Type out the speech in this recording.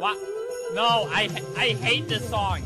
What? No, I I hate this song.